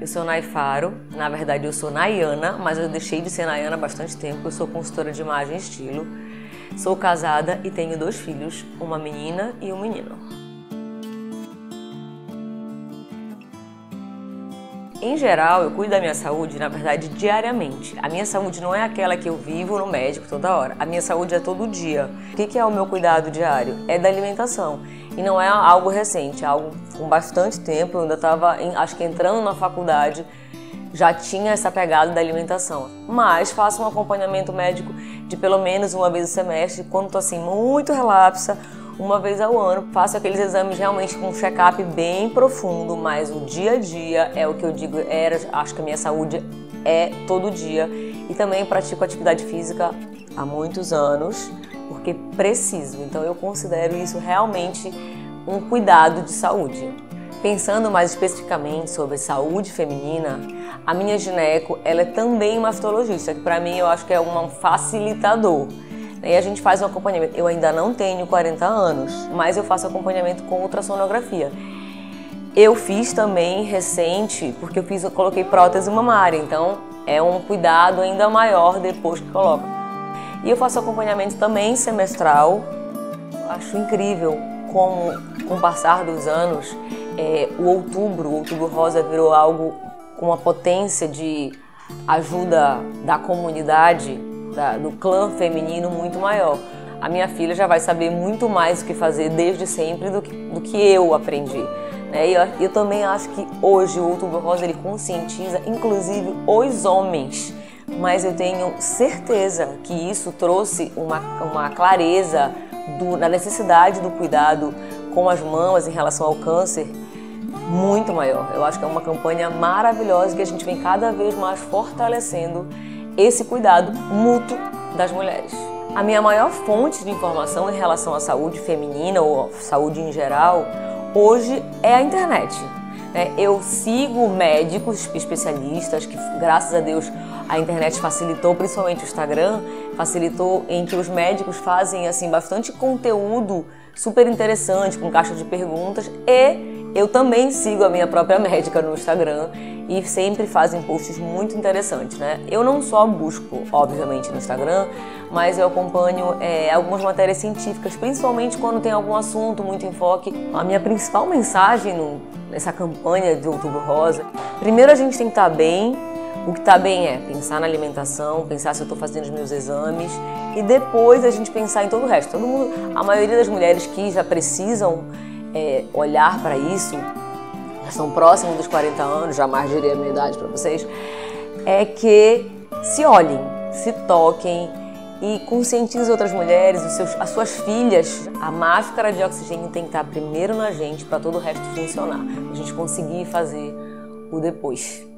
Eu sou Naifaro, na verdade eu sou Nayana, mas eu deixei de ser Nayana há bastante tempo. Eu sou consultora de imagem e estilo. Sou casada e tenho dois filhos, uma menina e um menino. Em geral, eu cuido da minha saúde, na verdade, diariamente. A minha saúde não é aquela que eu vivo no médico toda hora. A minha saúde é todo dia. O que é o meu cuidado diário? É da alimentação. E não é algo recente, é algo com bastante tempo. Eu ainda estava, acho que entrando na faculdade, já tinha essa pegada da alimentação. Mas faço um acompanhamento médico de pelo menos uma vez no semestre, quando estou assim muito relapsa, uma vez ao ano. Faço aqueles exames realmente com um check-up bem profundo, mas o dia a dia é o que eu digo, era, acho que a minha saúde é todo dia. E também pratico atividade física há muitos anos, porque preciso. Então eu considero isso realmente um cuidado de saúde. Pensando mais especificamente sobre saúde feminina, a minha gineco ela é também mastologista, que para mim eu acho que é um facilitador. E a gente faz um acompanhamento. Eu ainda não tenho 40 anos, mas eu faço acompanhamento com ultrassonografia. Eu fiz também recente, porque eu fiz, eu coloquei prótese mamária, então é um cuidado ainda maior depois que coloco. E eu faço acompanhamento também semestral. Acho incrível como, com o passar dos anos, é, o outubro, o outubro rosa virou algo com uma potência de ajuda da comunidade da, do clã feminino muito maior. A minha filha já vai saber muito mais o que fazer desde sempre do que, do que eu aprendi. Né? E eu, eu também acho que hoje o Outubro Rosa ele conscientiza inclusive os homens mas eu tenho certeza que isso trouxe uma, uma clareza do, da necessidade do cuidado com as mamas em relação ao câncer muito maior. Eu acho que é uma campanha maravilhosa que a gente vem cada vez mais fortalecendo esse cuidado mútuo das mulheres. A minha maior fonte de informação em relação à saúde feminina ou saúde em geral hoje é a internet. Né? Eu sigo médicos especialistas que, graças a Deus, a internet facilitou, principalmente o Instagram, facilitou em que os médicos fazem assim bastante conteúdo super interessante com caixa de perguntas e eu também sigo a minha própria médica no Instagram e sempre fazem posts muito interessantes, né? Eu não só busco, obviamente, no Instagram, mas eu acompanho é, algumas matérias científicas, principalmente quando tem algum assunto muito enfoque. A minha principal mensagem no, nessa campanha de Outubro Rosa, primeiro a gente tem que estar bem. O que está bem é pensar na alimentação, pensar se eu estou fazendo os meus exames e depois a gente pensar em todo o resto. Todo mundo, a maioria das mulheres que já precisam é, olhar para isso, já estão próximos dos 40 anos, jamais direi a minha idade para vocês, é que se olhem, se toquem e conscientizem outras mulheres, seus, as suas filhas. A máscara de oxigênio tem que estar primeiro na gente para todo o resto funcionar, a gente conseguir fazer o depois.